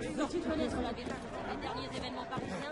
Je suis connaître l'un des derniers événements parisiens.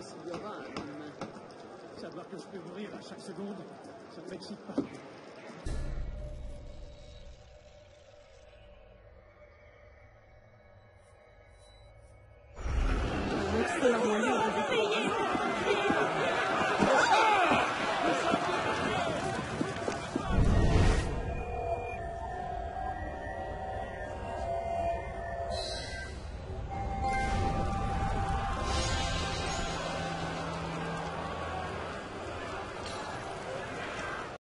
même s'il y aura un lendemain. Savoir que je peux mourir à chaque seconde, ça ne m'excite pas. Excellent